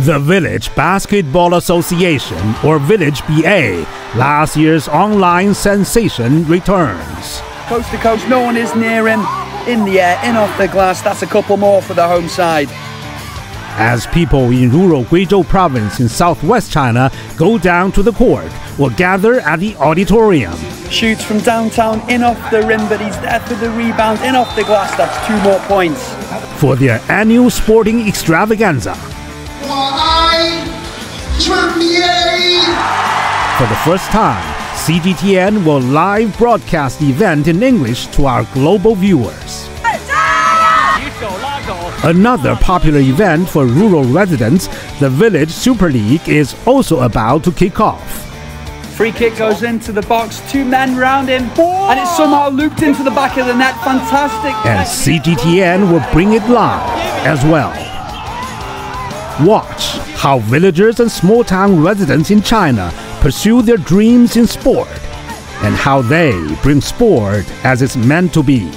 The Village Basketball Association, or Village BA, last year's online sensation returns. Coast to coast, no one is near him. In the air, in off the glass, that's a couple more for the home side. As people in rural Guizhou province in southwest China go down to the court or gather at the auditorium. Shoots from downtown, in off the rim, but he's there for the rebound, in off the glass, that's two more points. For their annual sporting extravaganza. For the first time, CGTN will live broadcast the event in English to our global viewers. Another popular event for rural residents, the Village Super League, is also about to kick off. Free kick goes into the box, two men round him, and it's somehow looped into the back of the net. Fantastic. And CGTN will bring it live as well. Watch how villagers and small town residents in China pursue their dreams in sport and how they bring sport as it's meant to be.